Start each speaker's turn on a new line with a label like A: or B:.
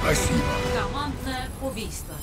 A: Спасибо.
B: Командное убийство.